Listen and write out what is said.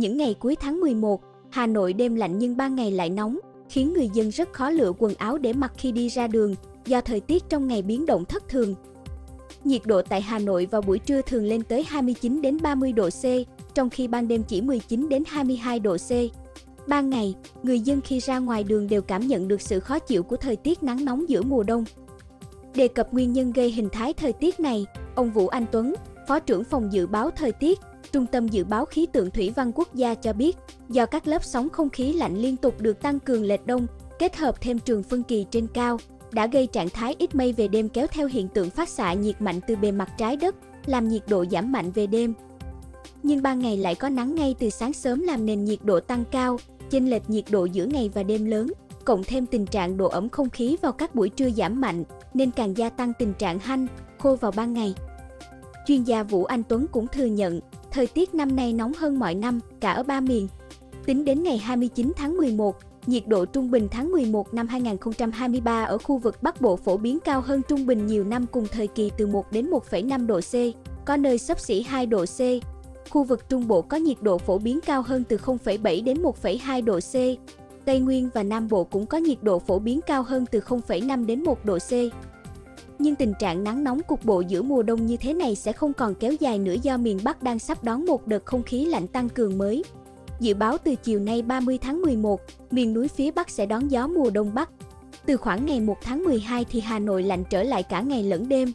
Những ngày cuối tháng 11, Hà Nội đêm lạnh nhưng ban ngày lại nóng, khiến người dân rất khó lựa quần áo để mặc khi đi ra đường do thời tiết trong ngày biến động thất thường. Nhiệt độ tại Hà Nội vào buổi trưa thường lên tới 29 đến 30 độ C, trong khi ban đêm chỉ 19 đến 22 độ C. Ban ngày, người dân khi ra ngoài đường đều cảm nhận được sự khó chịu của thời tiết nắng nóng giữa mùa đông. Đề cập nguyên nhân gây hình thái thời tiết này, ông Vũ Anh Tuấn, Phó trưởng phòng dự báo thời tiết, Trung tâm Dự báo Khí tượng Thủy văn Quốc gia cho biết, do các lớp sóng không khí lạnh liên tục được tăng cường lệch đông, kết hợp thêm trường phân kỳ trên cao, đã gây trạng thái ít mây về đêm kéo theo hiện tượng phát xạ nhiệt mạnh từ bề mặt trái đất, làm nhiệt độ giảm mạnh về đêm. Nhưng ban ngày lại có nắng ngay từ sáng sớm làm nền nhiệt độ tăng cao, chênh lệch nhiệt độ giữa ngày và đêm lớn, cộng thêm tình trạng độ ẩm không khí vào các buổi trưa giảm mạnh, nên càng gia tăng tình trạng hanh, khô vào ban ngày. Chuyên gia Vũ Anh Tuấn cũng thừa nhận, thời tiết năm nay nóng hơn mọi năm, cả ở ba miền. Tính đến ngày 29 tháng 11, nhiệt độ trung bình tháng 11 năm 2023 ở khu vực Bắc Bộ phổ biến cao hơn trung bình nhiều năm cùng thời kỳ từ 1 đến 1,5 độ C, có nơi sấp xỉ 2 độ C. Khu vực Trung Bộ có nhiệt độ phổ biến cao hơn từ 0,7 đến 1,2 độ C. Tây Nguyên và Nam Bộ cũng có nhiệt độ phổ biến cao hơn từ 0,5 đến 1 độ C. Nhưng tình trạng nắng nóng cục bộ giữa mùa đông như thế này sẽ không còn kéo dài nữa do miền Bắc đang sắp đón một đợt không khí lạnh tăng cường mới. Dự báo từ chiều nay 30 tháng 11, miền núi phía Bắc sẽ đón gió mùa đông bắc. Từ khoảng ngày 1 tháng 12 thì Hà Nội lạnh trở lại cả ngày lẫn đêm,